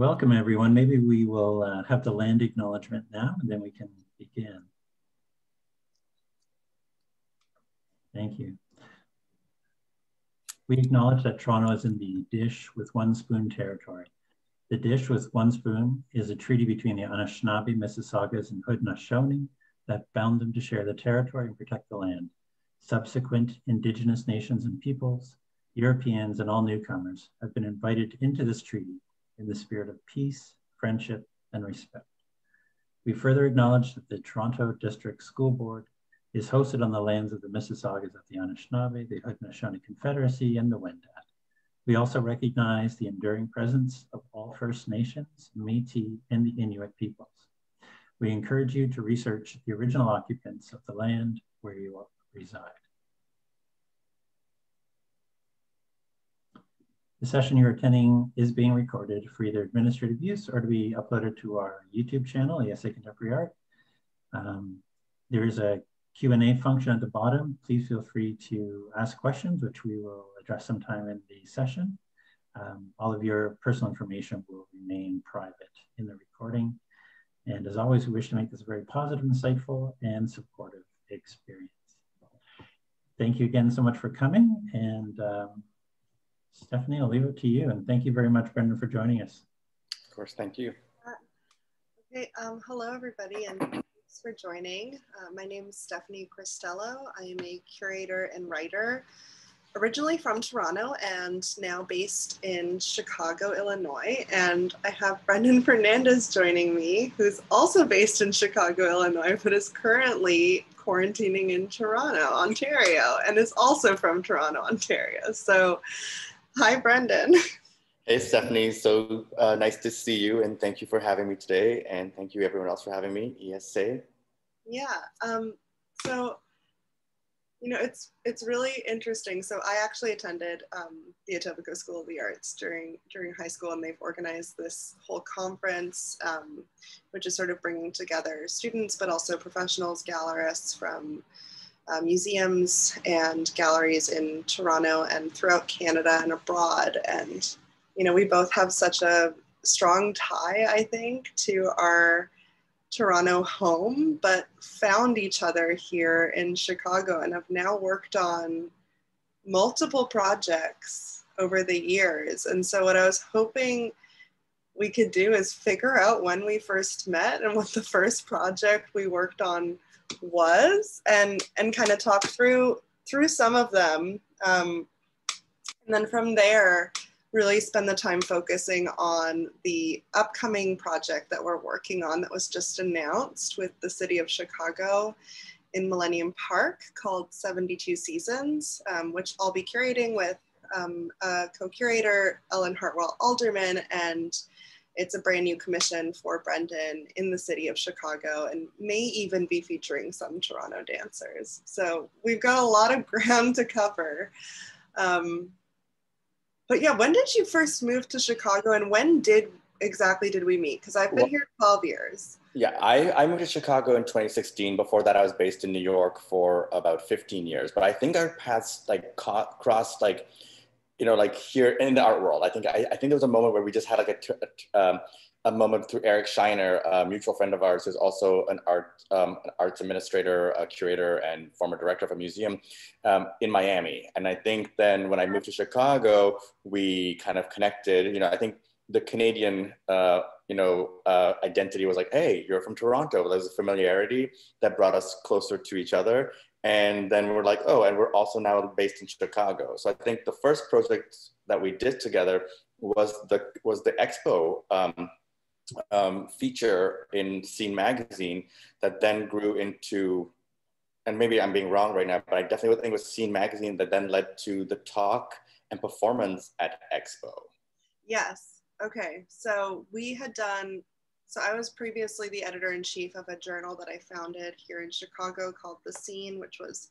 Welcome everyone. Maybe we will uh, have the land acknowledgement now and then we can begin. Thank you. We acknowledge that Toronto is in the dish with one spoon territory. The dish with one spoon is a treaty between the Anishinaabe, Mississaugas, and Haudenosaunee that bound them to share the territory and protect the land. Subsequent Indigenous nations and peoples, Europeans, and all newcomers have been invited into this treaty in the spirit of peace, friendship, and respect. We further acknowledge that the Toronto District School Board is hosted on the lands of the Mississaugas of the Anishinaabe, the Haudenosaunee Confederacy, and the Wendat. We also recognize the enduring presence of all First Nations, Métis, and the Inuit peoples. We encourage you to research the original occupants of the land where you reside. The session you're attending is being recorded for either administrative use or to be uploaded to our YouTube channel, ESA Contemporary Art. Um, there is a Q&A function at the bottom. Please feel free to ask questions, which we will address sometime in the session. Um, all of your personal information will remain private in the recording. And as always, we wish to make this a very positive, insightful, and supportive experience. Thank you again so much for coming. And um, Stephanie, I'll leave it to you. And thank you very much, Brendan, for joining us. Of course, thank you. Uh, okay, um, hello everybody and thanks for joining. Uh, my name is Stephanie Cristello. I am a curator and writer originally from Toronto and now based in Chicago, Illinois. And I have Brendan Fernandes joining me, who's also based in Chicago, Illinois, but is currently quarantining in Toronto, Ontario, and is also from Toronto, Ontario. So Hi, Brendan. Hey, Stephanie. So uh, nice to see you, and thank you for having me today. And thank you, everyone else, for having me. ESA. Yeah. Um, so, you know, it's it's really interesting. So, I actually attended um, the Etobicoke School of the Arts during during high school, and they've organized this whole conference, um, which is sort of bringing together students, but also professionals, gallerists from uh, museums and galleries in Toronto and throughout Canada and abroad. And, you know, we both have such a strong tie, I think, to our Toronto home, but found each other here in Chicago and have now worked on multiple projects over the years. And so, what I was hoping we could do is figure out when we first met and what the first project we worked on was and and kind of talk through through some of them um, and then from there really spend the time focusing on the upcoming project that we're working on that was just announced with the city of chicago in millennium park called 72 seasons um, which i'll be curating with um, co-curator ellen hartwell alderman and it's a brand new commission for Brendan in the city of Chicago and may even be featuring some Toronto dancers. So we've got a lot of ground to cover. Um, but yeah, when did you first move to Chicago and when did exactly did we meet? Because I've been well, here 12 years. Yeah, I, I moved to Chicago in 2016. Before that, I was based in New York for about 15 years. But I think our paths like crossed like you know, like here in the art world. I think I, I think there was a moment where we just had like a, um, a moment through Eric Shiner, a mutual friend of ours, who's also an art um, an arts administrator, a curator, and former director of a museum um, in Miami. And I think then when I moved to Chicago, we kind of connected. You know, I think the Canadian uh, you know uh, identity was like, hey, you're from Toronto. There's a familiarity that brought us closer to each other. And then we're like, oh, and we're also now based in Chicago. So I think the first project that we did together was the was the expo um, um, feature in Seen magazine that then grew into, and maybe I'm being wrong right now, but I definitely think it was Seen magazine that then led to the talk and performance at Expo. Yes. Okay. So we had done so I was previously the editor in chief of a journal that I founded here in Chicago called The Seen, which was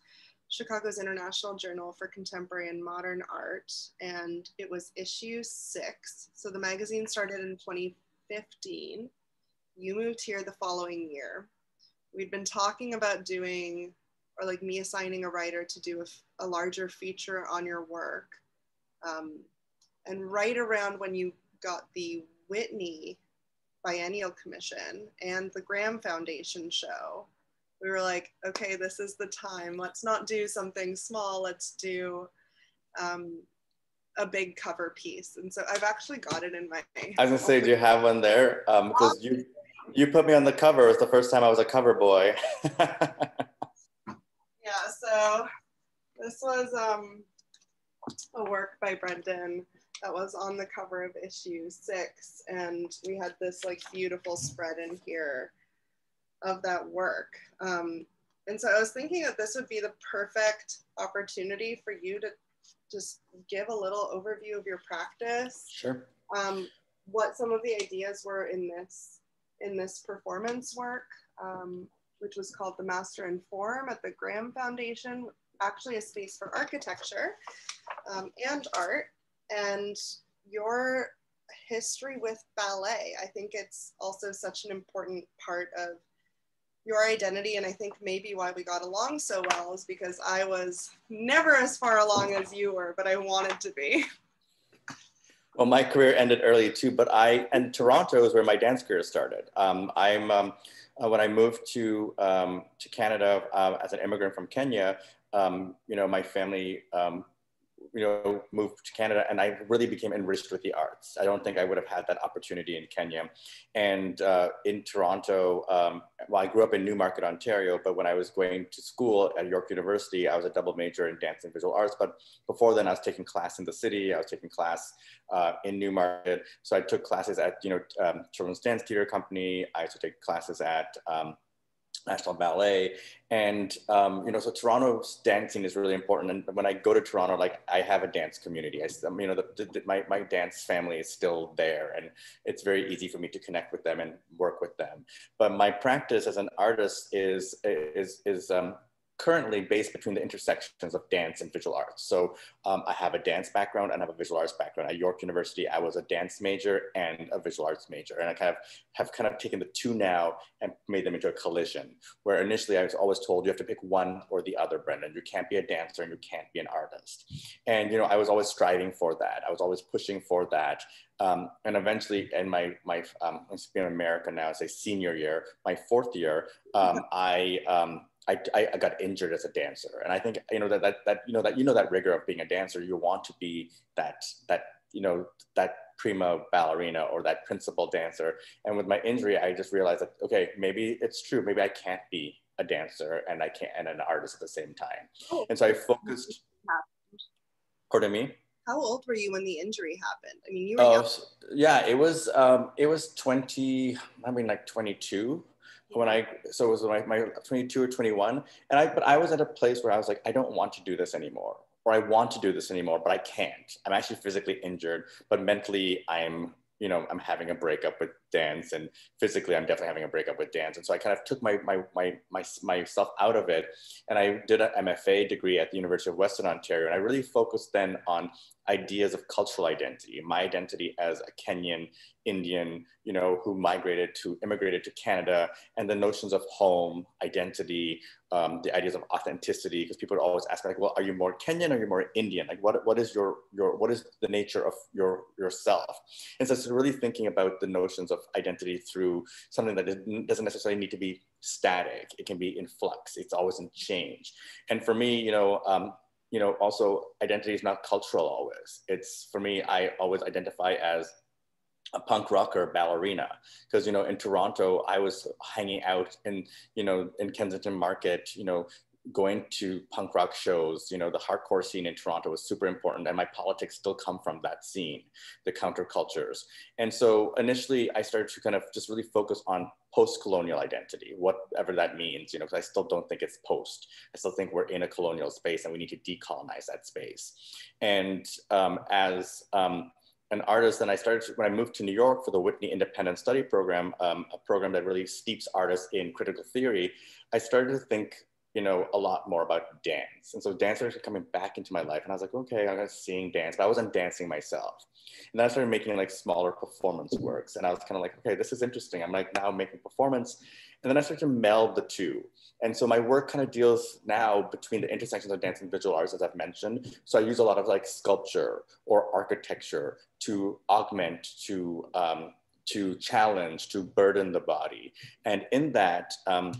Chicago's International Journal for Contemporary and Modern Art. And it was issue six. So the magazine started in 2015. You moved here the following year. We'd been talking about doing, or like me assigning a writer to do a, a larger feature on your work. Um, and right around when you got the Whitney Biennial Commission and the Graham Foundation show, we were like, okay, this is the time. Let's not do something small. Let's do um, a big cover piece. And so I've actually got it in my. I was gonna say, do you have one there? Because um, you you put me on the cover. It was the first time I was a cover boy. yeah. So this was um, a work by Brendan that was on the cover of issue six, and we had this like beautiful spread in here of that work. Um, and so I was thinking that this would be the perfect opportunity for you to just give a little overview of your practice. Sure. Um, what some of the ideas were in this in this performance work, um, which was called the Master and Form at the Graham Foundation, actually a space for architecture um, and art, and your history with ballet. I think it's also such an important part of your identity. And I think maybe why we got along so well is because I was never as far along as you were, but I wanted to be. Well, my career ended early too, but I, and Toronto is where my dance career started. Um, I'm, um, uh, when I moved to, um, to Canada uh, as an immigrant from Kenya, um, you know, my family um, you know, moved to Canada and I really became enriched with the arts. I don't think I would have had that opportunity in Kenya. And uh, in Toronto, um, well, I grew up in Newmarket, Ontario, but when I was going to school at York University, I was a double major in dance and visual arts. But before then, I was taking class in the city. I was taking class uh, in Newmarket. So I took classes at, you know, um, Children's Dance Theater Company. I used to take classes at um, National Ballet. And, um, you know, so Toronto's dancing is really important. And when I go to Toronto, like I have a dance community. I, you know, the, the, my, my dance family is still there and it's very easy for me to connect with them and work with them. But my practice as an artist is, is, is um, currently based between the intersections of dance and visual arts. So um, I have a dance background and I have a visual arts background. At York University, I was a dance major and a visual arts major. And I kind of have kind of taken the two now and made them into a collision where initially I was always told you have to pick one or the other, Brendan. You can't be a dancer and you can't be an artist. And, you know, I was always striving for that. I was always pushing for that. Um, and eventually in my, my um, in America now, it's a senior year, my fourth year, um, I, um, I, I, got injured as a dancer. And I think, you know, that, that, that, you know, that, you know, that rigor of being a dancer, you want to be that, that, you know, that prima ballerina or that principal dancer. And with my injury, I just realized that, okay, maybe it's true. Maybe I can't be a dancer and I can't, and an artist at the same time. Oh. And so I focused, pardon me? How old were you when the injury happened? I mean, you were oh, young. yeah, it was, um, it was 20, I mean like 22 when I so it was my, my 22 or 21 and I but I was at a place where I was like I don't want to do this anymore or I want to do this anymore but I can't. I'm actually physically injured but mentally I'm you know, I'm having a breakup with dance and physically I'm definitely having a breakup with dance. And so I kind of took my, my, my, my, myself out of it. And I did an MFA degree at the University of Western Ontario. And I really focused then on ideas of cultural identity, my identity as a Kenyan, Indian, you know, who migrated to, immigrated to Canada, and the notions of home, identity, um, the ideas of authenticity, because people would always ask me like, well, are you more Kenyan or are you more Indian? Like, what, what is your, your, what is the nature of your, yourself? And so it's really thinking about the notions of identity through something that doesn't necessarily need to be static. It can be in flux. It's always in change. And for me, you know, um, you know, also identity is not cultural always. It's for me, I always identify as a punk rocker ballerina because you know in toronto i was hanging out in you know in kensington market you know going to punk rock shows, you know, the hardcore scene in Toronto was super important, and my politics still come from that scene, the countercultures. And so initially, I started to kind of just really focus on post-colonial identity, whatever that means, you know, because I still don't think it's post. I still think we're in a colonial space, and we need to decolonize that space. And um, as um, an artist, and I started to, when I moved to New York for the Whitney Independent Study Program, um, a program that really steeps artists in critical theory. I started to think you know, a lot more about dance. And so dancers are coming back into my life. And I was like, okay, I'm seeing dance, but I wasn't dancing myself. And then I started making like smaller performance works. And I was kind of like, okay, this is interesting. I'm like now making performance. And then I started to meld the two. And so my work kind of deals now between the intersections of dance and visual arts, as I've mentioned. So I use a lot of like sculpture or architecture to augment, to um, to challenge, to burden the body. And in that, um,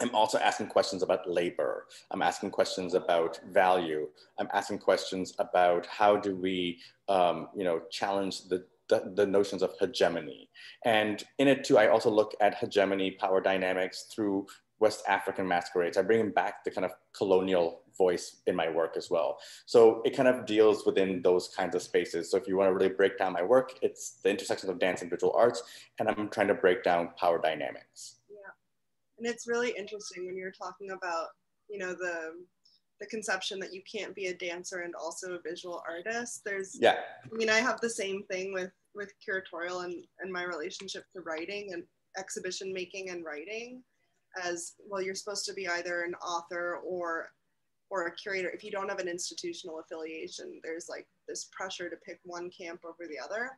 I'm also asking questions about labor. I'm asking questions about value. I'm asking questions about how do we, um, you know, challenge the, the, the, notions of hegemony. And in it too, I also look at hegemony, power dynamics through West African masquerades. I bring back the kind of colonial voice in my work as well. So it kind of deals within those kinds of spaces. So if you want to really break down my work, it's the intersections of dance and visual arts, and I'm trying to break down power dynamics. And it's really interesting when you're talking about, you know, the the conception that you can't be a dancer and also a visual artist. There's, yeah, I mean, I have the same thing with with curatorial and and my relationship to writing and exhibition making and writing as well you're supposed to be either an author or or a curator. If you don't have an institutional affiliation there's like this pressure to pick one camp over the other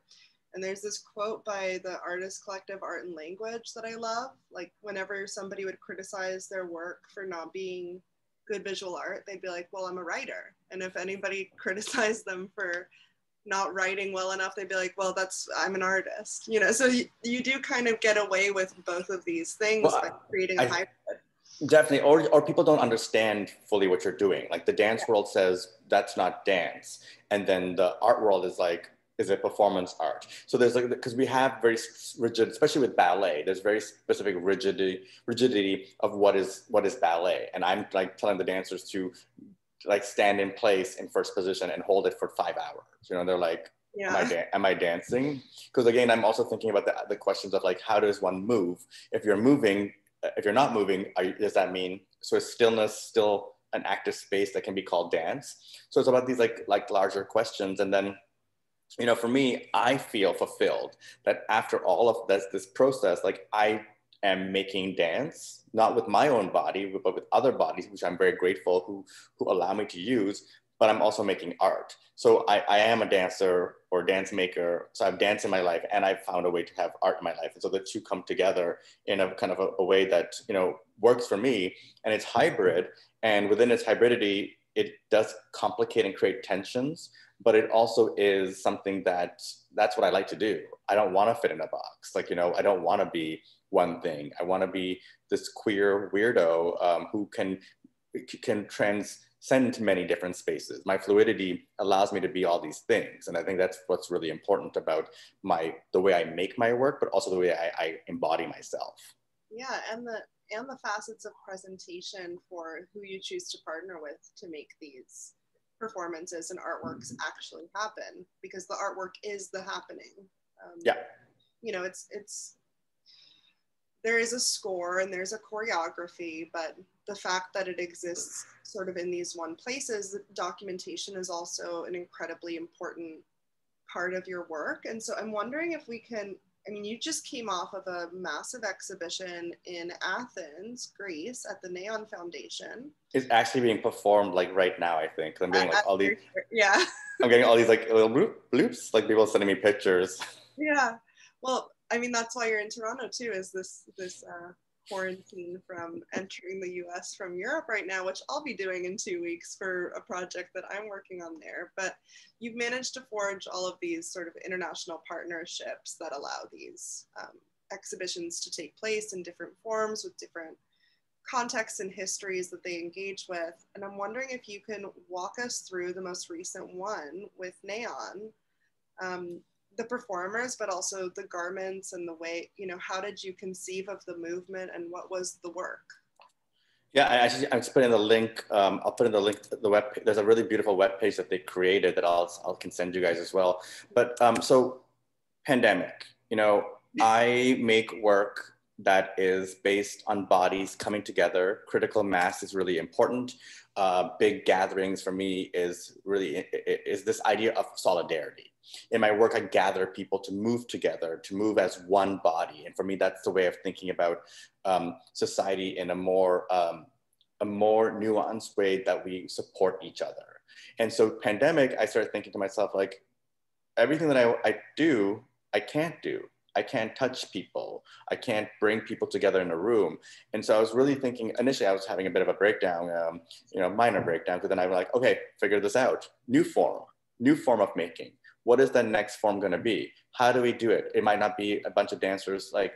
and there's this quote by the artist collective art and language that i love. Like whenever somebody would criticize their work for not being good visual art they'd be like well i'm a writer. And if anybody criticized them for not writing well enough they'd be like well that's i'm an artist you know? So you, you do kind of get away with both of these things well, by creating a hybrid. Definitely or, or people don't understand fully what you're doing. Like the dance world says that's not dance. And then the art world is like is it performance art so there's like because we have very rigid especially with ballet there's very specific rigidity rigidity of what is what is ballet and i'm like telling the dancers to like stand in place in first position and hold it for five hours. You know, they're like, yeah. am, I am I dancing? Because again, I'm also thinking about the, the questions of like, how does one move? If you're moving, uh, if you're not moving, you, does that mean, so is stillness still an active space that can be called dance? So it's about these like, like larger questions. And then, you know, for me, I feel fulfilled that after all of this, this process, like I am making dance, not with my own body, but with other bodies, which I'm very grateful who, who allow me to use, but I'm also making art. So I, I am a dancer or dance maker. So I've danced in my life and I've found a way to have art in my life. And so the two come together in a kind of a, a way that, you know, works for me and it's hybrid. And within its hybridity, it does complicate and create tensions, but it also is something that that's what I like to do. I don't want to fit in a box. Like, you know, I don't want to be one thing. I want to be this queer weirdo um, who can can transcend many different spaces. My fluidity allows me to be all these things, and I think that's what's really important about my the way I make my work, but also the way I, I embody myself. Yeah, and the and the facets of presentation for who you choose to partner with to make these performances and artworks actually happen because the artwork is the happening. Um, yeah. You know, it's it's there is a score and there's a choreography, but the fact that it exists sort of in these one places, documentation is also an incredibly important part of your work. And so I'm wondering if we can, I mean, you just came off of a massive exhibition in Athens, Greece at the Neon Foundation. It's actually being performed like right now, I think. I'm getting like all these, yeah. I'm getting all these like little bloops, like people sending me pictures. Yeah. Well, I mean, that's why you're in Toronto too, is this this uh, quarantine from entering the US from Europe right now, which I'll be doing in two weeks for a project that I'm working on there. But you've managed to forge all of these sort of international partnerships that allow these um, exhibitions to take place in different forms with different contexts and histories that they engage with. And I'm wondering if you can walk us through the most recent one with Neon. Um, the performers, but also the garments and the way, you know, how did you conceive of the movement and what was the work? Yeah, I actually, I'm just putting the link. Um, I'll put in the link. The web. There's a really beautiful web page that they created that I'll, I'll can send you guys as well. But um, so, pandemic. You know, I make work that is based on bodies coming together. Critical mass is really important. Uh, big gatherings for me is really is this idea of solidarity in my work, I gather people to move together, to move as one body. And for me, that's the way of thinking about um, society in a more, um, a more nuanced way that we support each other. And so pandemic, I started thinking to myself, like, everything that I, I do, I can't do. I can't touch people. I can't bring people together in a room. And so I was really thinking, initially I was having a bit of a breakdown, um, you know, minor breakdown, because then I was like, okay, figure this out. New form, new form of making what is the next form going to be? How do we do it? It might not be a bunch of dancers like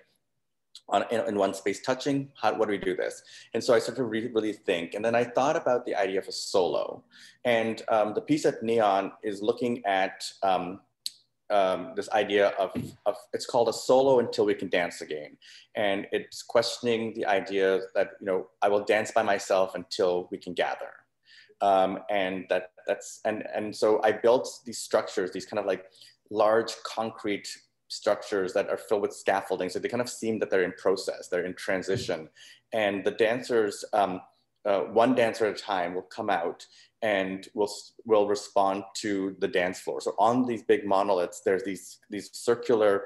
on, in, in, one space touching, how, what do we do this? And so I started to really, really think. And then I thought about the idea of a solo. And um, the piece at Neon is looking at um, um, this idea of, of, it's called a solo until we can dance again. And it's questioning the idea that, you know, I will dance by myself until we can gather. Um, and that that's, and, and so I built these structures, these kind of like large concrete structures that are filled with scaffolding. So they kind of seem that they're in process, they're in transition. And the dancers, um, uh, one dancer at a time will come out and will, will respond to the dance floor. So on these big monoliths, there's these, these circular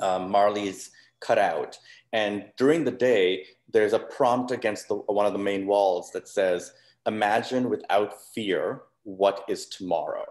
um, Marleys cut out. And during the day, there's a prompt against the, one of the main walls that says, imagine without fear what is tomorrow.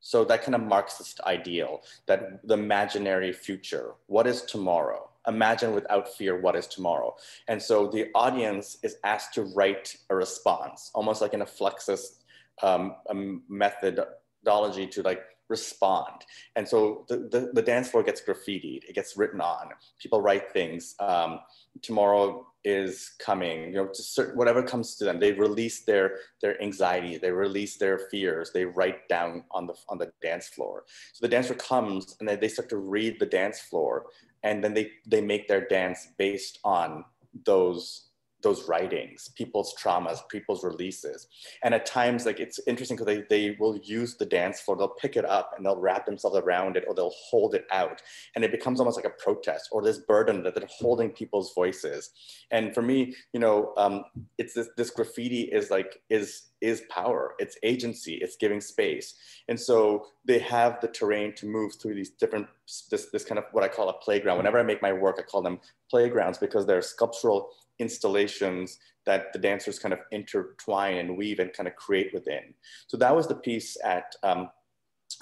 So that kind of Marxist ideal that the imaginary future, what is tomorrow? Imagine without fear what is tomorrow. And so the audience is asked to write a response, almost like in a Fluxus um, a methodology to like respond. And so the, the, the, dance floor gets graffitied, it gets written on, people write things. Um, tomorrow is coming, you know, certain, whatever comes to them, they release their, their anxiety, they release their fears, they write down on the, on the dance floor. So the dancer comes and then they start to read the dance floor and then they, they make their dance based on those those writings, people's traumas, people's releases. And at times, like it's interesting because they, they will use the dance floor, they'll pick it up and they'll wrap themselves around it or they'll hold it out. And it becomes almost like a protest or this burden that they're holding people's voices. And for me, you know, um, it's this, this graffiti is like, is, is power, it's agency, it's giving space. And so they have the terrain to move through these different, this, this kind of what I call a playground. Whenever I make my work, I call them playgrounds because they're sculptural installations that the dancers kind of intertwine and weave and kind of create within. So that was the piece at, um,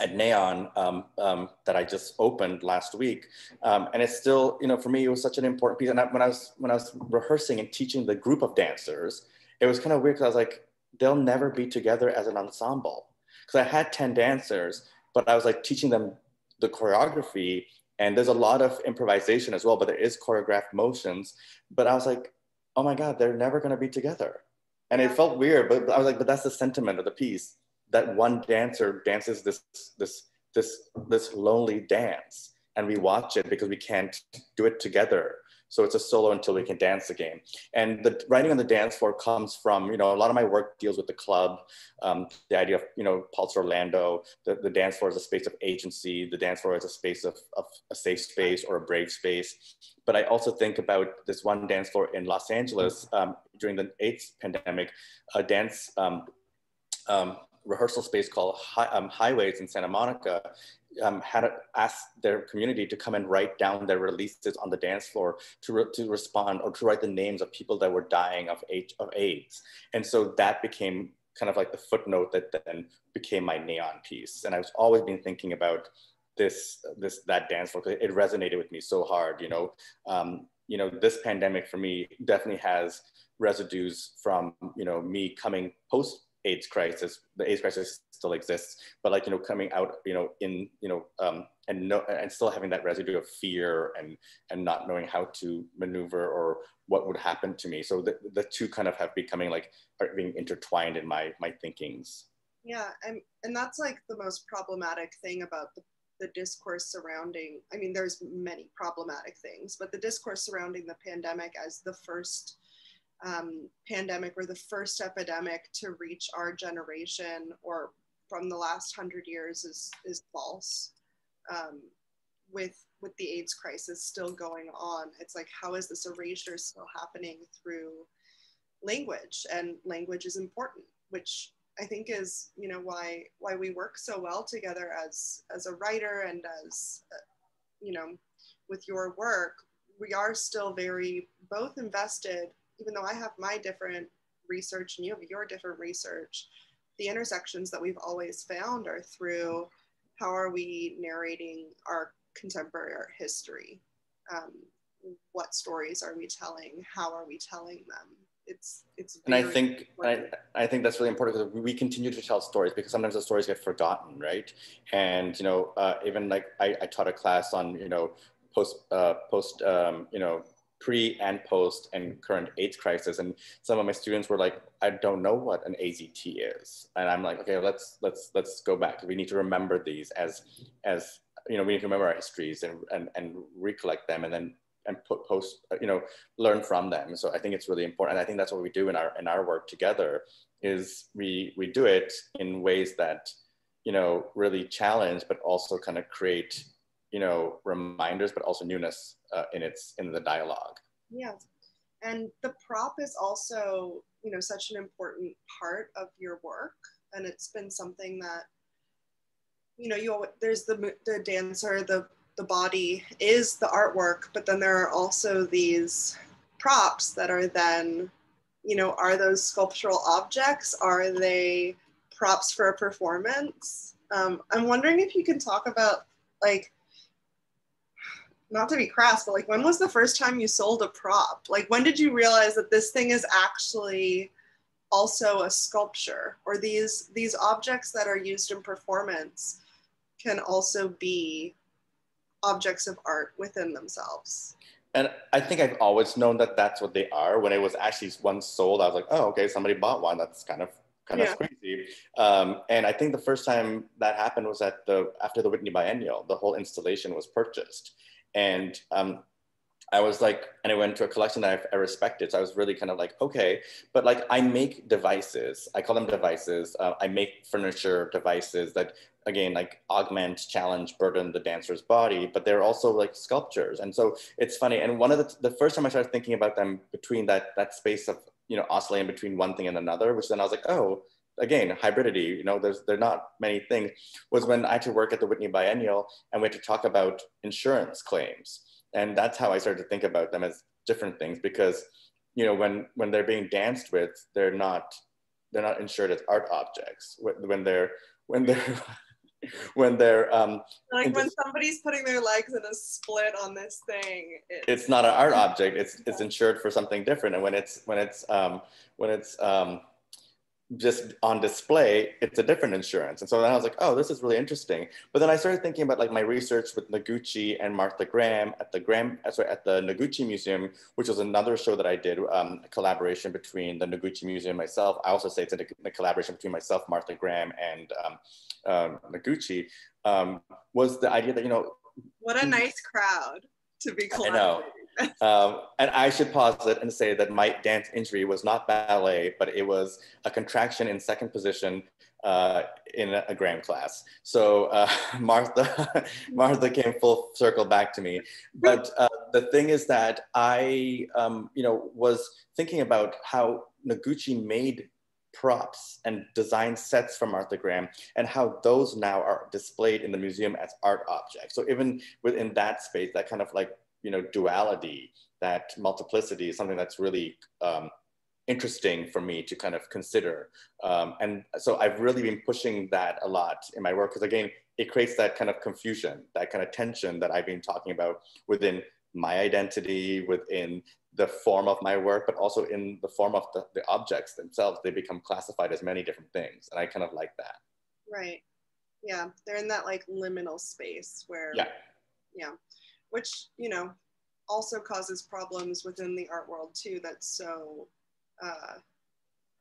at Neon um, um, that I just opened last week. Um, and it's still, you know, for me, it was such an important piece. And I, when, I was, when I was rehearsing and teaching the group of dancers, it was kind of weird because I was like, they'll never be together as an ensemble. Because I had 10 dancers, but I was like teaching them the choreography and there's a lot of improvisation as well, but there is choreographed motions. But I was like, oh my God, they're never going to be together. And it felt weird, but I was like, but that's the sentiment of the piece that one dancer dances this, this, this, this lonely dance. And we watch it because we can't do it together. So it's a solo until we can dance the game. And the writing on the dance floor comes from, you know, a lot of my work deals with the club, um, the idea of, you know, Pulse Orlando, the, the dance floor is a space of agency. The dance floor is a space of, of a safe space or a brave space. But I also think about this one dance floor in Los Angeles um, during the AIDS pandemic, a dance um, um, rehearsal space called Hi um, Highways in Santa Monica um, had asked their community to come and write down their releases on the dance floor to, re to respond or to write the names of people that were dying of, H of AIDS. And so that became kind of like the footnote that then became my neon piece. And I've always been thinking about this, this that dance floor it resonated with me so hard. You know, um, you know, this pandemic for me definitely has residues from you know me coming post AIDS crisis. The AIDS crisis still exists, but like you know, coming out, you know, in you know, um, and no, and still having that residue of fear and and not knowing how to maneuver or what would happen to me. So the, the two kind of have becoming like are being intertwined in my my thinkings. Yeah, and and that's like the most problematic thing about the the discourse surrounding i mean there's many problematic things but the discourse surrounding the pandemic as the first um, pandemic or the first epidemic to reach our generation or from the last hundred years is, is false. Um, with, with the AIDS crisis still going on, it's like, how is this erasure still happening through language? And language is important, which I think is, you know, why, why we work so well together as, as a writer and as, uh, you know, with your work, we are still very both invested even though I have my different research and you have your different research, the intersections that we've always found are through how are we narrating our contemporary art history? Um, what stories are we telling? How are we telling them? it's it's and i think I. I think that's really important because we continue to tell stories because sometimes the stories get forgotten right and you know uh, even like I, I taught a class on you know post uh, post um, you know pre and post and current AIDS crisis. And some of my students were like, I don't know what an AZT is. And I'm like, okay, let's let's let's go back. We need to remember these as as you know, we need to remember our histories and and, and recollect them and then and put post uh, you know learn from them so i think it's really important and i think that's what we do in our in our work together is we we do it in ways that you know really challenge but also kind of create you know reminders but also newness uh, in its in the dialogue. Yeah. And the prop is also you know such an important part of your work and it's been something that you know you al- there's the the dancer the the body is the artwork but then there are also these props that are then you know are those sculptural objects? Are they props for a performance? Um, i'm wondering if you can talk about like not to be crass, but like when was the first time you sold a prop? Like when did you realize that this thing is actually also a sculpture or these these objects that are used in performance can also be objects of art within themselves. and i think i've always known that that's what they are when it was actually once sold i was like oh okay somebody bought one that's kind of kind Yeah. of crazy um, and i think the first time that happened was at the after the whitney biennial the whole installation was purchased and um, I was like, and I went to a collection that I've, I respected. So I was really kind of like, okay, but like I make devices. I call them devices. Uh, I make furniture devices that, again, like augment, challenge, burden the dancer's body, but they're also like sculptures. And so it's funny. And one of the, the first time I started thinking about them between that, that space of, you know, oscillating between one thing and another, which then I was like, oh, again, hybridity, you know, there's, there are not many things, was when I had to work at the Whitney Biennial and we had to talk about insurance claims. And that's how i started to think about them as different things because you know when when they're being danced with they're not they're not insured as art objects. When they're when they're when they're um Like when this- somebody's putting their legs in a split on this thing, it's, it's not an art object it's it's insured for something different. And when it's when it's um when it's um just on display it's a different insurance. And so then i was like oh this is really interesting. But then i started thinking about like my research with noguchi and martha graham at the graham sorry, at the noguchi museum which was another show that i did um, a collaboration between the noguchi museum and myself. I also say it's a, a collaboration between myself martha graham and um, um, noguchi um, was the idea that you know what a nice crowd to be I know. Um, and I should pause it and say that my dance injury was not ballet, but it was a contraction in second position uh, in a, a class. So uh, Martha, Martha came full circle back to me. But uh, the thing is that I, um, you know, was thinking about how Noguchi made props and design sets for Martha Graham and how those now are displayed in the museum as art objects. So even within that space, that kind of like you know duality that multiplicity is something that's really um, interesting for me to kind of consider um, and so i've really been pushing that a lot in my work because again it creates that kind of confusion that kind of tension that i've been talking about within my identity within the form of my work but also in the form of the, the objects themselves they become classified as many different things and i kind of like that Right. Yeah. They're in that like liminal space where, yeah yeah, which, you know, also causes problems within the art world too. That's so uh,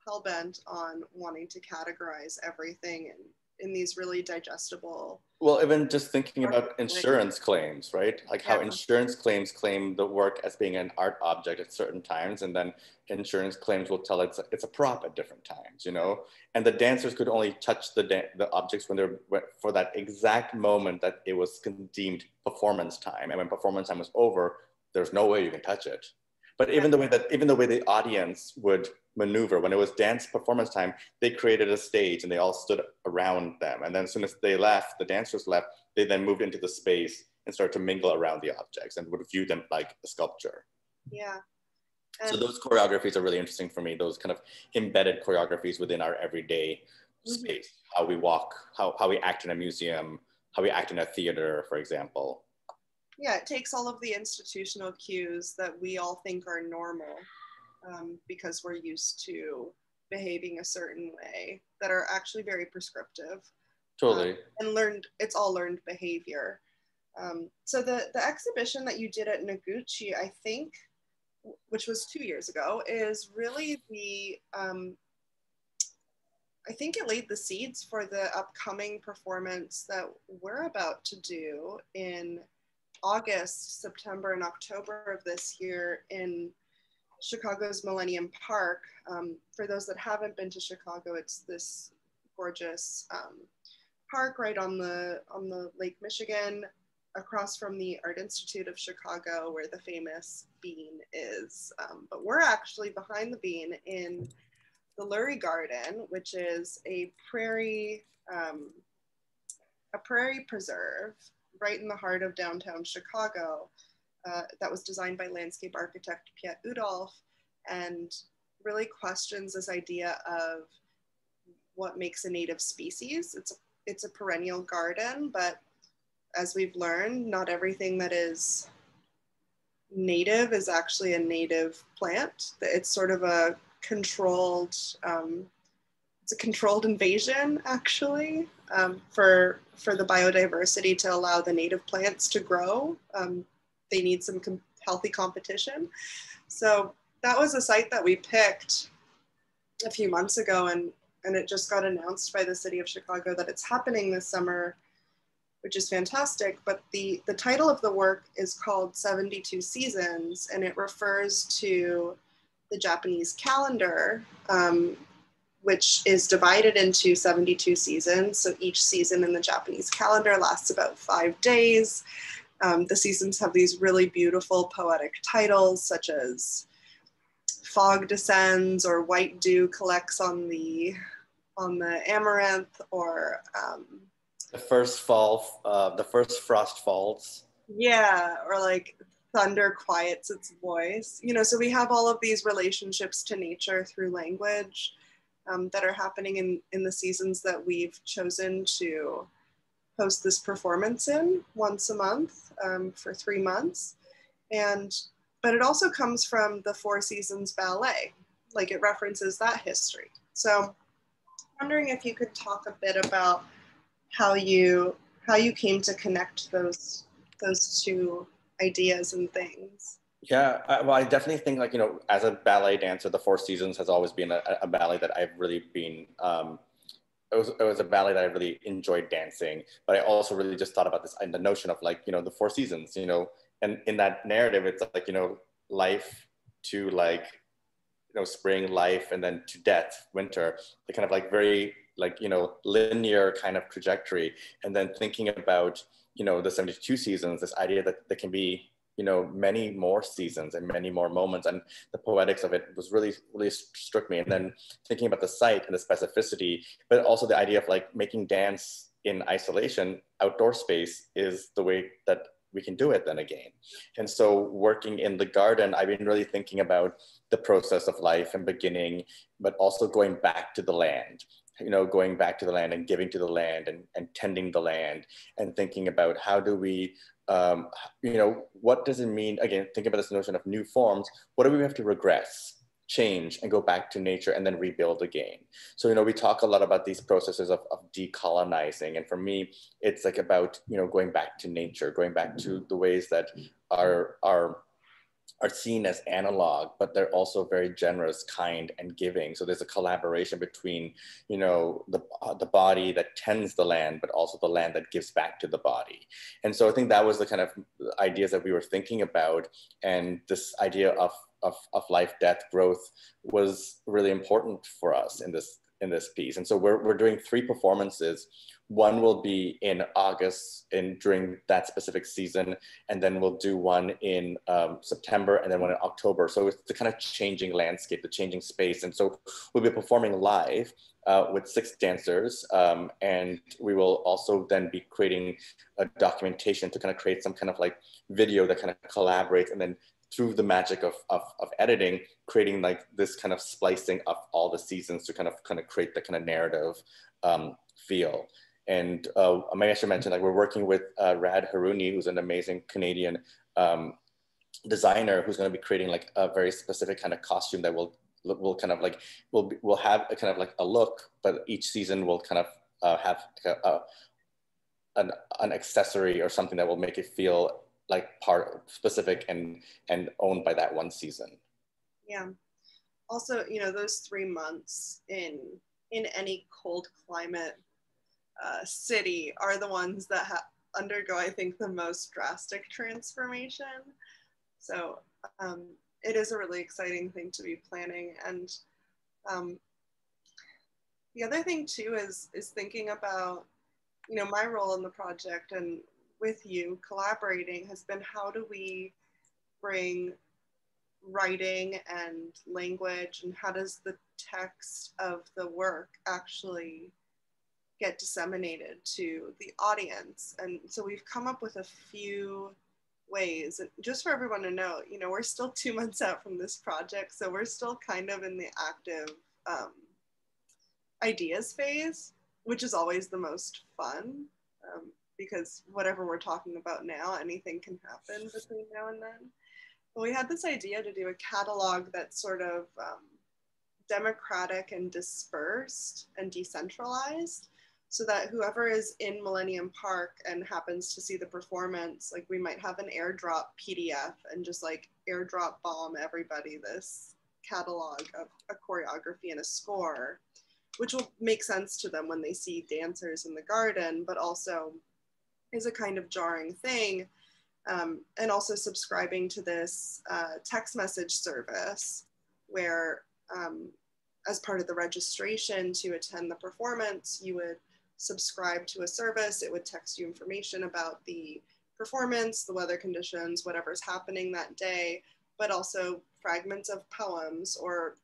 hell bent on wanting to categorize everything in, in these really digestible. Well, even just thinking about insurance claims, right? Like how Yeah. insurance claims claim the work as being an art object at certain times, and then insurance claims will tell it's a, it's a prop at different times, you know. And the dancers could only touch the the objects when they're for that exact moment that it was deemed performance time, and when performance time was over, there's no way you can touch it. But even the way that even the way the audience would maneuver when it was dance performance time, they created a stage and they all stood around them. And then as soon as they left, the dancers left, they then moved into the space and started to mingle around the objects and would view them like a sculpture. Yeah. So those choreographies are really interesting for me. Those kind of embedded choreographies within our everyday Mhm. space, how we walk, how, how we act in a museum, how we act in a theater, for example. yeah, it takes all of the institutional cues that we all think are normal um, because we're used to behaving a certain way that are actually very prescriptive. Totally. Um, and learned, it's all learned behavior. Um, so the, the exhibition that you did at Noguchi, I think, which was two years ago, is really the, um, I think it laid the seeds for the upcoming performance that we're about to do in August, September, and October of this year in Chicago's Millennium Park. Um, for those that haven't been to Chicago, it's this gorgeous um, park right on the on the Lake Michigan, across from the Art Institute of Chicago, where the famous Bean is. Um, but we're actually behind the Bean in the Lurie Garden, which is a prairie um, a prairie preserve right in the heart of downtown Chicago uh, that was designed by landscape architect Piet Oudolf and really questions this idea of what makes a native species. It's a, it's a perennial garden, but as we've learned, not everything that is native is actually a native plant. It's sort of a controlled, um, it's a controlled invasion actually um, for, for the biodiversity to allow the native plants to grow. Um, they need some com healthy competition. So that was a site that we picked a few months ago and, and it just got announced by the city of Chicago that it's happening this summer, which is fantastic. But the, the title of the work is called 72 Seasons and it refers to the Japanese calendar, um, which is divided into 72 seasons. So each season in the Japanese calendar lasts about five days. Um, the seasons have these really beautiful poetic titles, such as Fog Descends or White Dew Collects on the on the amaranth, or um, the first fall, uh, the first frost falls. Yeah, or like thunder quiets its voice. You know, so we have all of these relationships to nature through language um, that are happening in in the seasons that we've chosen to host this performance in once a month um, for three months. And, but it also comes from the Four Seasons Ballet, like it references that history. So wondering if you could talk a bit about how you, how you came to connect those, those two ideas and things. Yeah, well, I definitely think like, you know, as a ballet dancer, the Four Seasons has always been a, a ballet that I've really been um, it was, it was a ballet that I really enjoyed dancing, but I also really just thought about this and the notion of like, you know, the four seasons, you know, and in that narrative, it's like, you know, life to like, you know, spring, life, and then to death, winter, the kind of like very like, you know, linear kind of trajectory. And then thinking about, you know, the 72 seasons, this idea that there can be you know many more seasons and many more moments and the poetics of it was really really struck me. And then thinking about the site and the specificity but also the idea of like making dance in isolation outdoor space is the way that we can do it then again. And so working in the garden i've been really thinking about the process of life and beginning but also going back to the land you know going back to the land and giving to the land and, and tending the land and thinking about how do we um, you know, what does it mean? Again, think about this notion of new forms. What do we have to regress, change, and go back to nature and then rebuild again? So, you know, we talk a lot about these processes of, of decolonizing. And for me, it's like about, you know, going back to nature, going back to the ways that our, our are seen as analog, but they're also very generous, kind, and giving. So there's a collaboration between, you know, the, uh, the body that tends the land, but also the land that gives back to the body. And so I think that was the kind of ideas that we were thinking about. And this idea of, of, of life, death, growth was really important for us in this, in this piece. And so we're, we're doing three performances one will be in August in during that specific season, and then we'll do one in um, September and then one in October. So it's the kind of changing landscape, the changing space. And so we'll be performing live uh, with six dancers, um, and we will also then be creating a documentation to kind of create some kind of like video that kind of collaborates and then through the magic of, of, of, editing, creating like this kind of splicing of all the seasons to kind of kind of create the kind of narrative um, feel. And uh, I should mention, like we're working with uh, Rad Hourani, who's an amazing Canadian um, designer who's going to be creating like a very specific kind of costume that will will kind of like will will have a kind of like a look, but each season will kind of uh, have a, a, an an accessory or something that will make it feel like part specific and and owned by that one season. Yeah. Also, you know, those three months in in any cold climate uh, city are the ones that ha- undergo, I think, the most drastic transformation. So um, it is a really exciting thing to be planning. And um, the other thing too is is thinking about, you know, my role in the project and with you collaborating has been how do we bring writing and language and how does the text of the work actually get disseminated to the audience. And so we've come up with a few ways. And just for everyone to know you know we're still two months out from this project so we're still kind of in the active um, ideas phase which is always the most fun um, because whatever we're talking about now anything can happen between now and then. But we had this idea to do a catalog that's sort of um, democratic and dispersed and decentralized so that whoever is in Millennium Park and happens to see the performance, like we might have an airdrop PDF and just like airdrop bomb everybody this catalog of a choreography and a score, which will make sense to them when they see dancers in the garden, but also is a kind of jarring thing. Um, and also subscribing to this uh, text message service where um, as part of the registration to attend the performance, you would subscribe to a service. It would text you information about the performance, the weather conditions, whatever's happening that day, but also fragments of poems or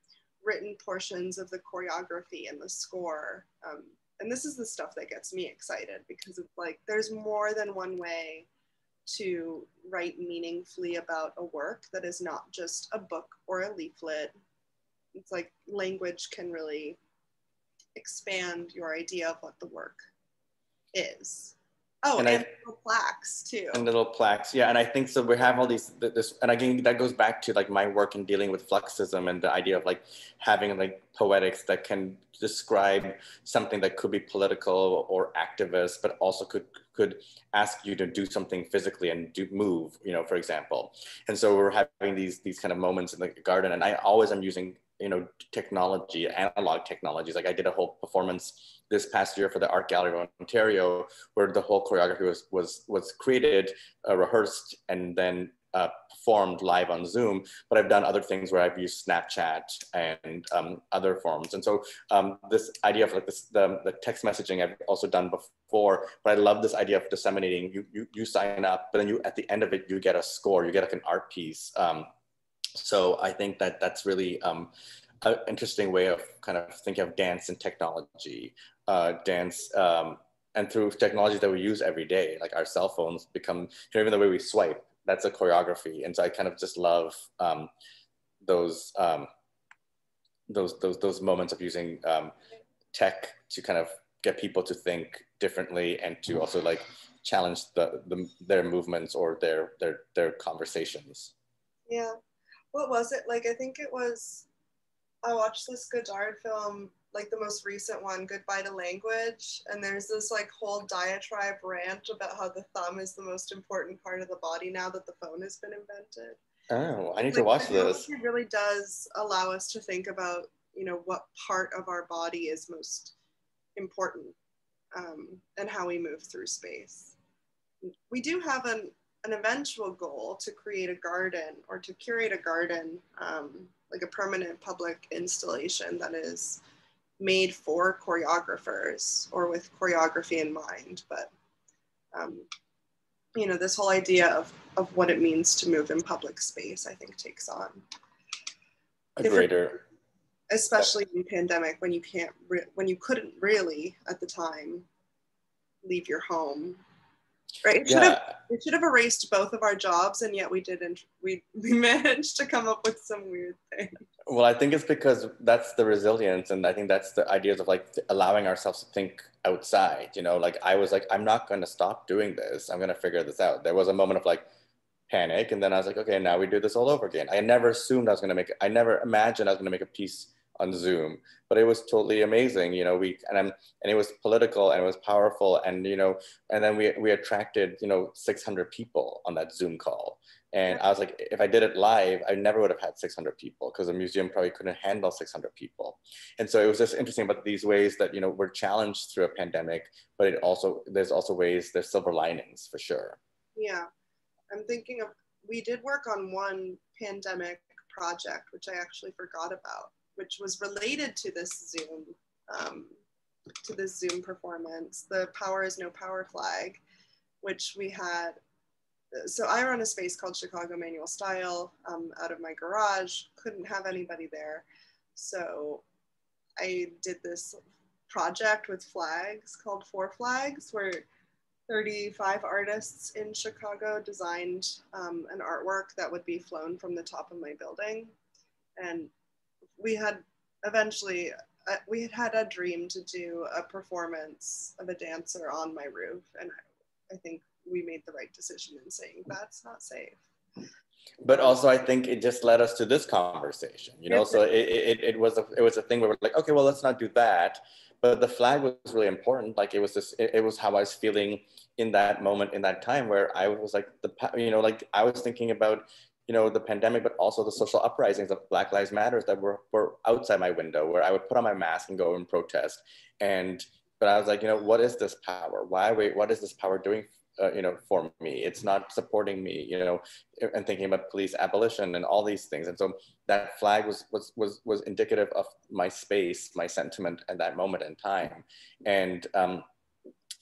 written portions of the choreography and the score. Um, and this is the stuff that gets me excited because it's like there's more than one way to write meaningfully about a work that is not just a book or a leaflet. It's like language can really expand your idea of what the work is. Oh, and, and I, little plaques too. And little plaques, yeah. And I think so. We have all these this, and again, that goes back to like my work in dealing with fluxism and the idea of like having like poetics that can describe something that could be political or activist, but also could could ask you to do something physically and do move. You know, for example. And so we're having these these kind of moments in the garden, and I always am using you know technology analog technologies. Like i did a whole performance this past year for the art gallery of ontario where the whole choreography was was was created uh, rehearsed and then uh, performed live on zoom. But i've done other things where i've used snapchat and um, other forms. And so um, this idea of like this the, the text messaging i've also done before but i love this idea of disseminating. You, you you sign up but then you at the end of it you get a score. You get like an art piece um, so I think that that's really um, an interesting way of kind of thinking of dance and technology, uh, dance, um, and through technologies that we use every day, like our cell phones become, you know, even the way we swipe, that's a choreography. And so I kind of just love um, those, um, those, those, those moments of using um, tech to kind of get people to think differently and to also like challenge the, the their movements or their, their, their conversations. Yeah what was it like? I think it was. I watched this Godard film, like the most recent one, Goodbye to Language, and there's this like whole diatribe rant about how the thumb is the most important part of the body now that the phone has been invented. Oh, I need like, to watch this. It really does allow us to think about, you know, what part of our body is most important um, and how we move through space. We do have an an eventual goal to create a garden or to curate a garden, um, like a permanent public installation that is made for choreographers or with choreography in mind. But, um, you know, this whole idea of, of what it means to move in public space, I think takes on a greater, especially in pandemic when you can't, when you couldn't really at the time leave your home right it should, yeah. have, it should have erased both of our jobs and yet we didn't we, we managed to come up with some weird thing well i think it's because that's the resilience and i think that's the ideas of like allowing ourselves to think outside you know like i was like i'm not going to stop doing this i'm going to figure this out there was a moment of like panic. And then I was like, okay, now we do this all over again. I never assumed I was going to make, I never imagined I was going to make a piece on Zoom, but it was totally amazing. You know, we, and I'm, and it was political and it was powerful. And, you know, and then we, we attracted, you know, 600 people on that Zoom call. And I was like, if I did it live, I never would have had 600 people because the museum probably couldn't handle 600 people. And so it was just interesting about these ways that, you know, we're challenged through a pandemic, but it also, there's also ways, there's silver linings for sure. Yeah. I'm thinking of, we did work on one pandemic project, which I actually forgot about, which was related to this Zoom, um, to this Zoom performance, the Power is No Power flag, which we had. So I run a space called Chicago Manual Style um, out of my garage, couldn't have anybody there. So I did this project with flags called Four Flags, where 35 artists in Chicago designed um, an artwork that would be flown from the top of my building. And we had eventually, uh, we had had a dream to do a performance of a dancer on my roof. And I think we made the right decision in saying that's not safe. But also, I think it just led us to this conversation, you know. So it, it, it was a it was a thing where we're like, okay, well, let's not do that. But the flag was really important. Like it was this, it, it was how I was feeling in that moment in that time where I was like the you know like I was thinking about you know the pandemic but also the social uprisings of Black Lives Matters that were, were outside my window where I would put on my mask and go and protest. And but I was like you know what is this power? Why wait what is this power doing uh, you know for me? It's not supporting me you know and thinking about police abolition and all these things. And so that flag was was was was indicative of my space my sentiment at that moment in time. And um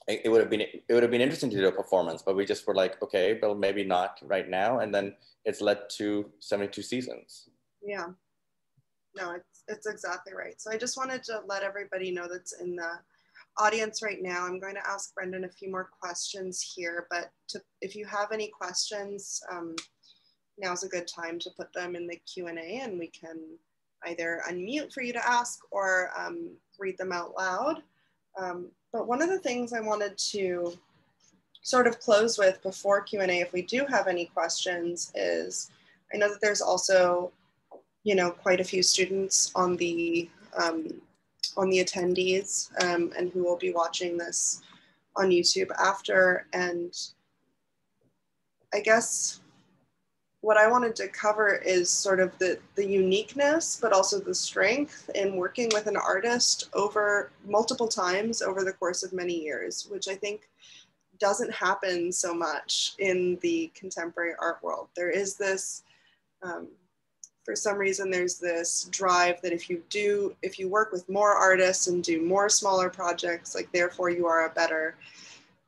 it would have been it would have been interesting to do a performance, but we just were like, okay, well, maybe not right now, and then it's led to 72 seasons. Yeah, no, it's it's exactly right. So I just wanted to let everybody know that's in the audience right now. I'm going to ask Brendan a few more questions here, but to, if you have any questions, um, now's a good time to put them in the Q and A, and we can either unmute for you to ask or um, read them out loud. Um, but one of the things I wanted to sort of close with before Q&A, if we do have any questions, is I know that there's also, you know, quite a few students on the um, on the attendees um, and who will be watching this on YouTube after. And I guess what I wanted to cover is sort of the, the uniqueness, but also the strength in working with an artist over multiple times over the course of many years, which I think doesn't happen so much in the contemporary art world. There is this, um, for some reason, there's this drive that if you do, if you work with more artists and do more smaller projects, like therefore you are a better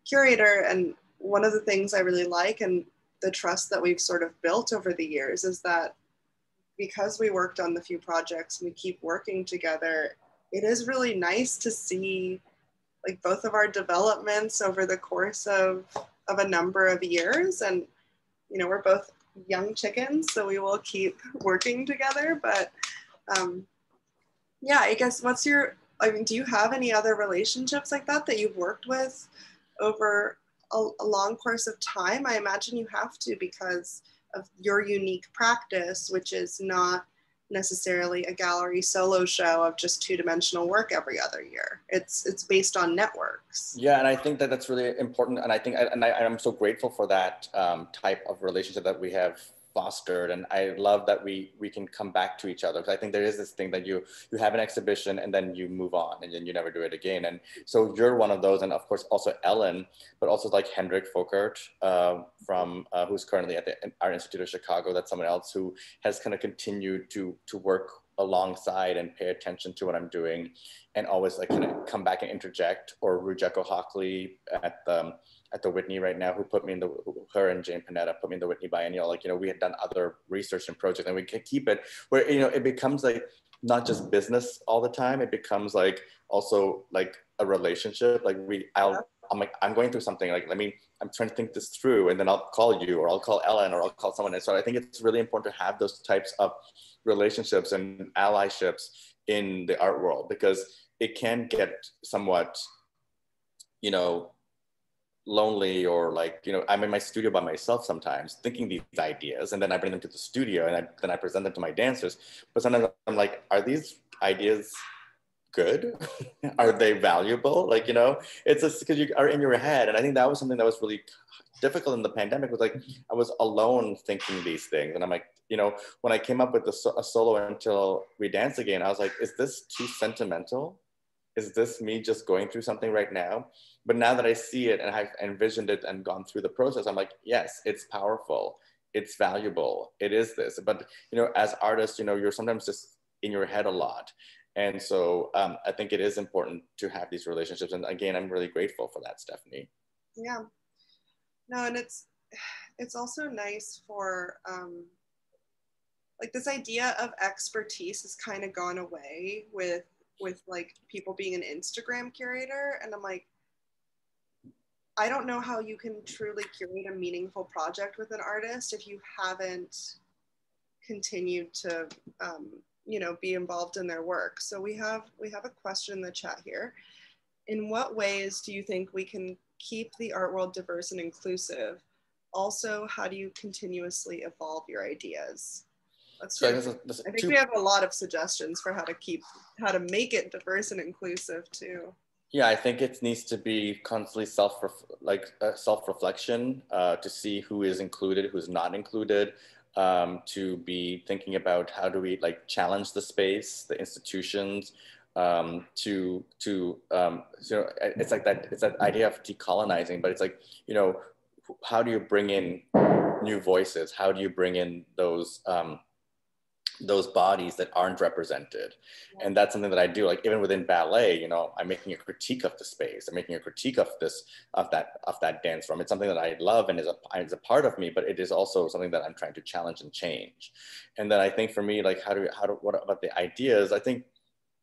curator. And one of the things I really like, and the trust that we've sort of built over the years is that because we worked on the few projects we keep working together, it is really nice to see like both of our developments over the course of, of a number of years. And, you know, we're both young chickens, so we will keep working together. But um, yeah, I guess what's your, I mean, do you have any other relationships like that that you've worked with over a, a long course of time, I imagine you have to because of your unique practice, which is not necessarily a gallery solo show of just two-dimensional work every other year. It's it's based on networks. Yeah, and I think that that's really important, and I think and I, I'm so grateful for that um, type of relationship that we have fostered and i love that we we can come back to each other because i think there is this thing that you you have an exhibition and then you move on and then you never do it again and so you're one of those and of course also ellen but also like hendrik folkert uh, from uh, who's currently at the art institute of chicago that's someone else who has kind of continued to to work alongside and pay attention to what I'm doing and always like kind of come back and interject or Rujeko Hockley at the at the Whitney right now who put me in the her and Jane Panetta put me in the Whitney Biennial like you know we had done other research and projects and we can keep it where you know it becomes like not just business all the time it becomes like also like a relationship like we I'll I'm like I'm going through something like let me I'm trying to think this through and then I'll call you or I'll call Ellen or I'll call someone and so I think it's really important to have those types of relationships and allyships in the art world because it can get somewhat, you know, lonely or like you know i'm in my studio by myself sometimes thinking these ideas and then i bring them to the studio and I, then i present them to my dancers but sometimes i'm like are these ideas good? Are they valuable? Like you know it's just because you are in your head and i think that was something that was really difficult in the pandemic was like i was alone thinking these things and i'm like you know when i came up with the, a solo until we dance again i was like is this too sentimental is this me just going through something right now but now that i see it and i've envisioned it and gone through the process i'm like yes it's powerful it's valuable it is this but you know as artists you know you're sometimes just in your head a lot and so um, I think it is important to have these relationships. And again, I'm really grateful for that, Stephanie. Yeah. No, and it's it's also nice for um, like this idea of expertise has kind of gone away with with like people being an Instagram curator, and I'm like, I don't know how you can truly curate a meaningful project with an artist if you haven't continued to um, you know be involved in their work. So we have we have a question in the chat here. In what ways do you think we can keep the art world diverse and inclusive? Also how do you continuously evolve your ideas let's so I, I think two... we have a lot of suggestions for how to keep how to make it diverse and inclusive too yeah i think it needs to be constantly self like uh, self reflection uh, to see who is included who's not included um, to be thinking about how do we like challenge the space, the institutions, um, to to um, you know it's like that it's that idea of decolonizing, but it's like you know how do you bring in new voices? How do you bring in those um, those bodies that aren't represented. And that's something that i do like even within ballet you know i'm making a critique of the space. I'm making a critique of this of that of that dance form. It's something that i love and is a, is a part of me but it is also something that i'm trying to challenge and change. And then i think for me like how do you how do what about the ideas? I think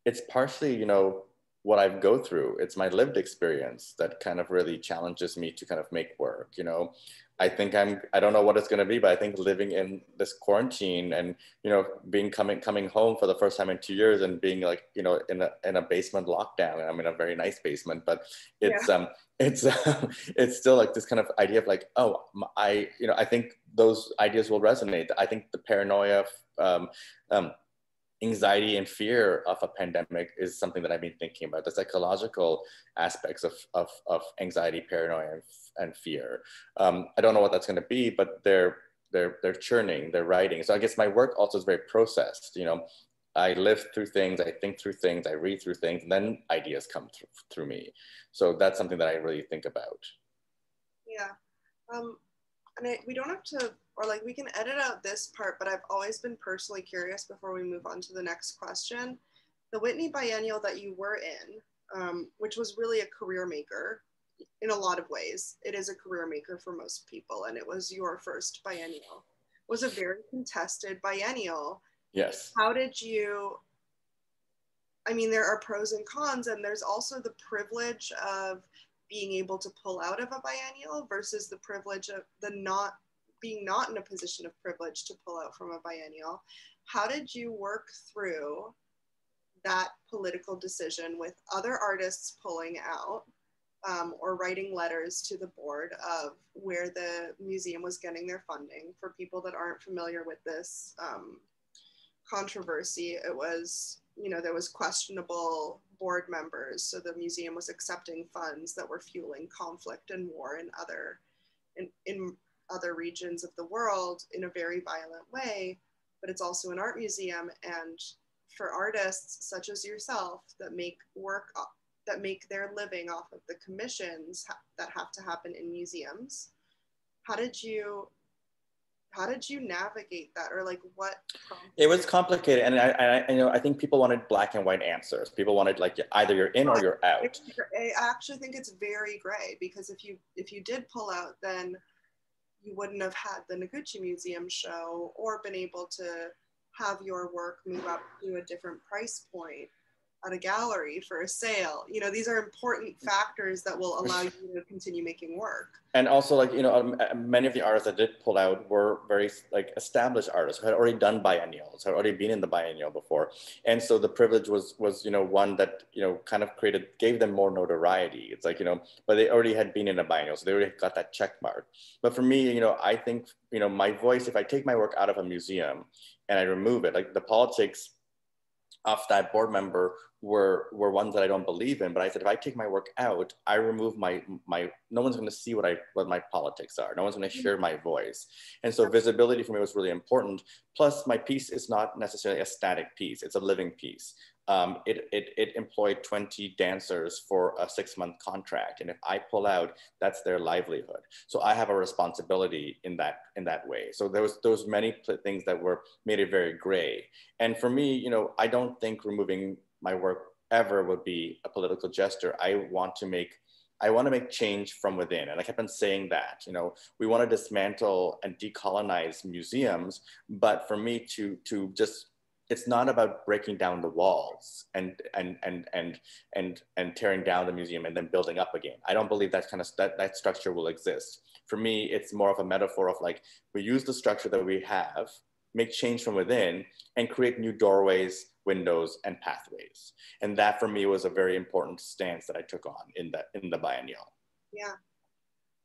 it's partially you know what I go through. It's my lived experience that kind of really challenges me to kind of make work. You know, I think I'm I don't know what it's going to be, but I think living in this quarantine and you know being coming coming home for the first time in two years and being like you know in a in a basement lockdown. I'm in a very nice basement, but it's yeah. um it's uh, it's still like this kind of idea of like oh I you know I think those ideas will resonate. I think the paranoia of um, um, anxiety and fear of a pandemic is something that I've been thinking about the psychological aspects of, of, of anxiety, paranoia, and, and fear. Um, I don't know what that's going to be, but they're, they're, they're churning, they're writing. So I guess my work also is very processed, you know, I live through things, I think through things, I read through things, and then ideas come through, through me. So that's something that I really think about. Yeah. Um, and I, we don't have to or like we can edit out this part, but I've always been personally curious before we move on to the next question. The Whitney Biennial that you were in, um, which was really a career maker in a lot of ways, it is a career maker for most people, and it was your first biennial, was a very contested biennial. Yes. How did you? I mean, there are pros and cons, and there's also the privilege of being able to pull out of a biennial versus the privilege of the not being not in a position of privilege to pull out from a biennial, how did you work through that political decision with other artists pulling out um, or writing letters to the board of where the museum was getting their funding? For people that aren't familiar with this um, controversy, it was, you know, there was questionable board members. So the museum was accepting funds that were fueling conflict and war in other in, in other regions of the world in a very violent way, but it's also an art museum. And for artists such as yourself that make work uh, that make their living off of the commissions that have to happen in museums, how did you how did you navigate that or like what it was complicated and I, I, you know i think people wanted black and white answers. People wanted like either you're in or you're out. i actually think it's very gray because if you if you did pull out then you wouldn't have had the Noguchi Museum show or been able to have your work move up to a different price point. At a gallery for a sale. You know, these are important factors that will allow you to continue making work. And also, like you know, um, uh, many of the artists that did pull out were very like established artists who had already done biennials, had already been in the biennial before, and so the privilege was was you know one that you know kind of created gave them more notoriety. It's like you know, but they already had been in a biennial, so they already got that check mark. But for me, you know, I think you know my voice. If I take my work out of a museum and I remove it, like the politics of that board member were were ones that I don't believe in. But I said, if I take my work out, I remove my my. No one's going to see what I what my politics are. No one's going to hear my voice. And so visibility for me was really important. Plus, my piece is not necessarily a static piece; it's a living piece um, it, it, it employed 20 dancers for a six month contract. And if I pull out, that's their livelihood. So I have a responsibility in that, in that way. So there was those many things that were made it very gray. And for me, you know, I don't think removing my work ever would be a political gesture. I want to make I want to make change from within. And I kept on saying that, you know, we want to dismantle and decolonize museums, but for me to, to just it's not about breaking down the walls and and and and and and tearing down the museum and then building up again. I don't believe that kind of that, that structure will exist. For me, it's more of a metaphor of like we use the structure that we have, make change from within, and create new doorways, windows, and pathways. And that for me was a very important stance that I took on in the in the biennial. Yeah.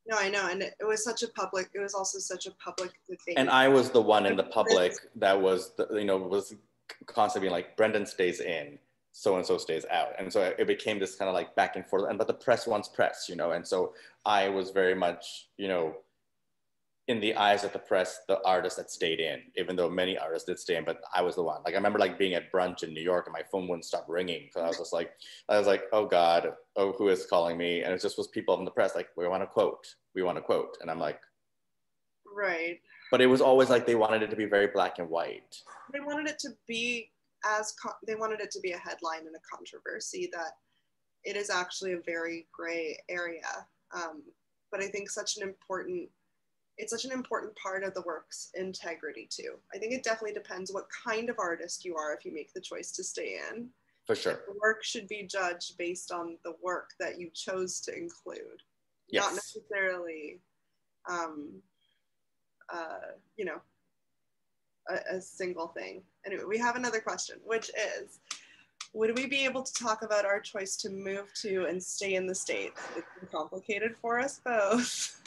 No, I know, and it, was such a public. It was also such a public debate. And I was the one in the public that was, the, you know, was constantly being like Brendan stays in, so and so stays out, and so it became this kind of like back and forth. And but the press wants press, you know, and so I was very much, you know, in the eyes of the press, the artist that stayed in, even though many artists did stay in, but I was the one. Like I remember like being at brunch in New York and my phone wouldn't stop ringing because I was just like, I was like, oh God, oh who is calling me? And it just was people in the press like, we want to quote, we want to quote, and I'm like, right but it was always like they wanted it to be very black and white. They wanted it to be as they wanted it to be a headline and a controversy that it is actually a very gray area. Um, but I think such an important it's such an important part of the work's integrity too. I think it definitely depends what kind of artist you are if you make the choice to stay in. For sure. The work should be judged based on the work that you chose to include, yes. not necessarily um, uh, you know, a, a single thing. Anyway, we have another question, which is, would we be able to talk about our choice to move to and stay in the state? It's complicated for us both.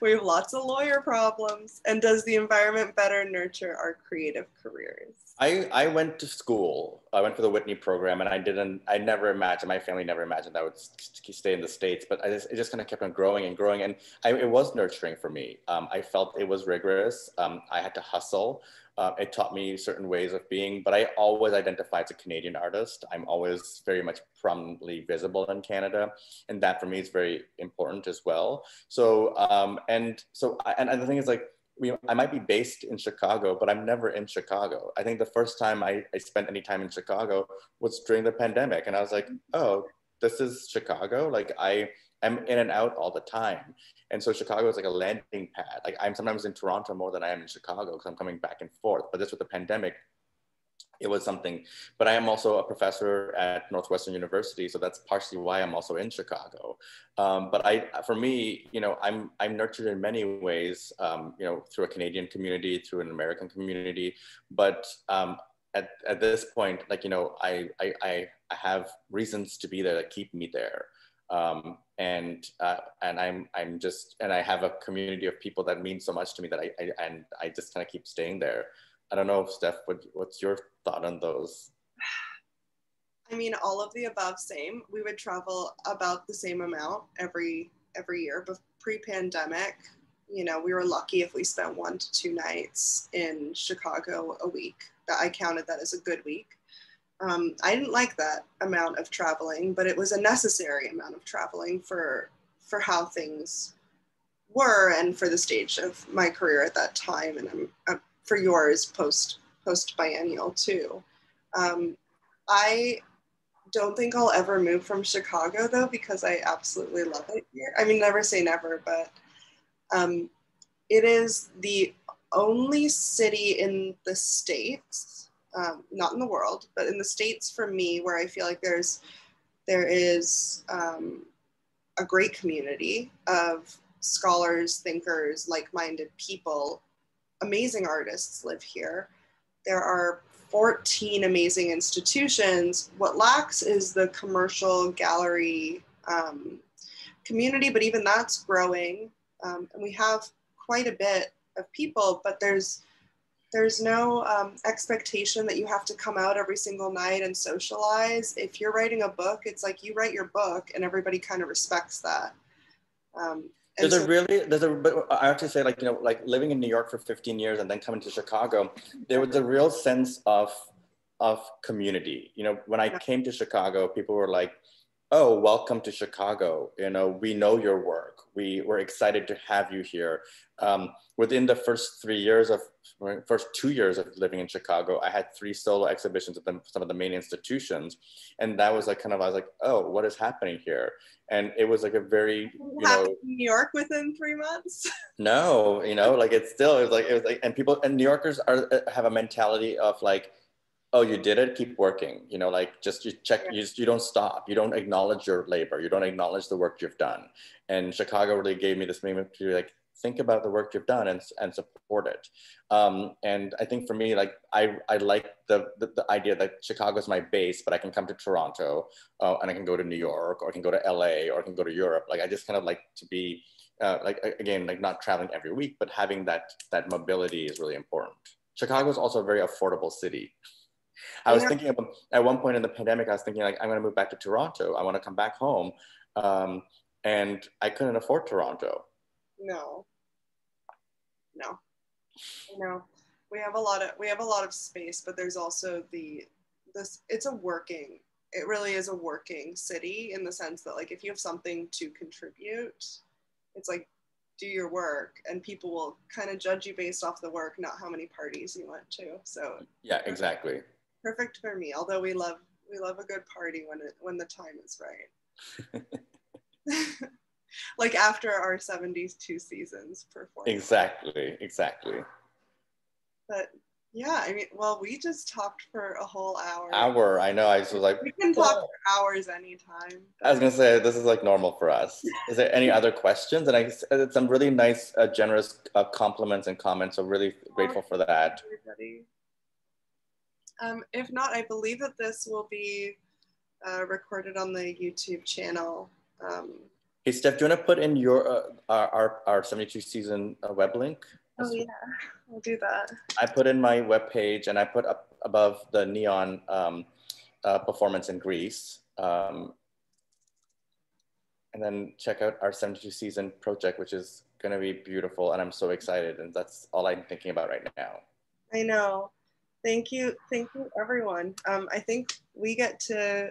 we have lots of lawyer problems. And does the environment better nurture our creative careers? I, I went to school. I went for the Whitney program, and I didn't. I never imagined. My family never imagined I would stay in the states. But I just, it just kind of kept on growing and growing, and I, it was nurturing for me. Um, I felt it was rigorous. Um, I had to hustle. Uh, it taught me certain ways of being. But I always identify as a Canadian artist. I'm always very much prominently visible in Canada, and that for me is very important as well. So um, and so and, and the thing is like we, I might be based in Chicago, but I'm never in Chicago. I think the first time I, I spent any time in Chicago was during the pandemic. And I was like, oh, this is Chicago. Like I am in and out all the time. And so Chicago is like a landing pad. Like I'm sometimes in Toronto more than I am in Chicago because I'm coming back and forth. But this with the pandemic, it was something. But I am also a professor at Northwestern University, so that's partially why I'm also in Chicago. Um, but I, for me, you know, I'm I'm nurtured in many ways, um, you know, through a Canadian community, through an American community. But um, at, at this point, like you know, I, I I have reasons to be there that keep me there. Um, and uh, and I'm I'm just and I have a community of people that mean so much to me that I, I and I just kind of keep staying there. I don't know, Steph, what, what's your thought on those? I mean, all of the above, same. We would travel about the same amount every every year. But pre-pandemic, you know, we were lucky if we spent one to two nights in Chicago a week. That I counted that as a good week. Um, I didn't like that amount of traveling, but it was a necessary amount of traveling for for how things were and for the stage of my career at that time. And I'm, I'm for yours post post biennial too. Um, I don't think I'll ever move from Chicago though because I absolutely love it here. I mean, never say never, but um, it is the only city in the states um, not in the world, but in the States for me, where I feel like there's, there is um, a great community of scholars, thinkers, like-minded people, amazing artists live here. There are 14 amazing institutions. What lacks is the commercial gallery um, community, but even that's growing. Um, and we have quite a bit of people, but there's there's no um, expectation that you have to come out every single night and socialize. If you're writing a book, it's like you write your book, and everybody kind of respects that. Um, there's so, a really there's a I have to say like you know like living in New York for 15 years and then coming to Chicago, there was a real sense of of community. You know, when I came to Chicago, people were like, oh, welcome to Chicago. You know, we know your work. We were excited to have you here. Um, within the first three years of, first two years of living in Chicago, I had three solo exhibitions at some of the main institutions. And that was like kind of, I was like, oh, what is happening here? And it was like a very, you know. New York within three months? no, you know, like it's still, it was like, it was like, and people, and New Yorkers are, uh, have a mentality of like, oh you did it keep working you know like just you check you, just, you don't stop you don't acknowledge your labor you don't acknowledge the work you've done and chicago really gave me this moment to be like think about the work you've done and, and support it um, and i think for me like i, I like the, the, the idea that chicago is my base but i can come to toronto uh, and i can go to new york or i can go to la or i can go to europe like i just kind of like to be uh, like again like not traveling every week but having that that mobility is really important chicago is also a very affordable city I was thinking about at one point in the pandemic, I was thinking like, I'm going to move back to Toronto. I want to come back home. Um, and I couldn't afford Toronto. No, no, no. We have a lot of, we have a lot of space, but there's also the, this, it's a working, it really is a working city in the sense that like, if you have something to contribute, it's like, do your work and people will kind of judge you based off the work, not how many parties you went to. So yeah, exactly perfect for me. Although we love we love a good party when it when the time is right. like after our 72 seasons performing. Exactly, exactly. But yeah, I mean, well, we just talked for a whole hour. Hour, I know. I was like, we can talk oh. for hours anytime. I was gonna say this is like normal for us. is there any other questions? And I said, some really nice, uh, generous uh, compliments and comments. So really grateful for that. Everybody. Um, if not, I believe that this will be uh, recorded on the YouTube channel. Um, hey, Steph, do you want to put in your uh, our, our 72 season uh, web link? Oh, yeah, I'll do that. I put in my web page and I put up above the neon um, uh, performance in Greece. Um, and then check out our 72 season project, which is going to be beautiful. And I'm so excited. And that's all I'm thinking about right now. I know. Thank you. Thank you, everyone. Um, I think we get to,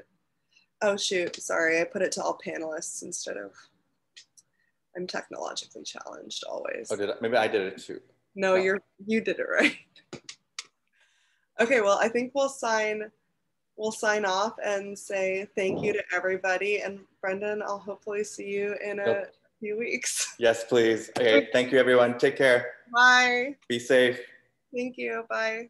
oh shoot, sorry, I put it to all panelists instead of, I'm technologically challenged always. Oh, did I, maybe I did it too. No, no, you're, you did it right. okay, well, I think we'll sign, we'll sign off and say thank you to everybody. And Brendan, I'll hopefully see you in a yep. few weeks. Yes, please. Okay, thank you, everyone. Take care. Bye. Be safe. Thank you. Bye.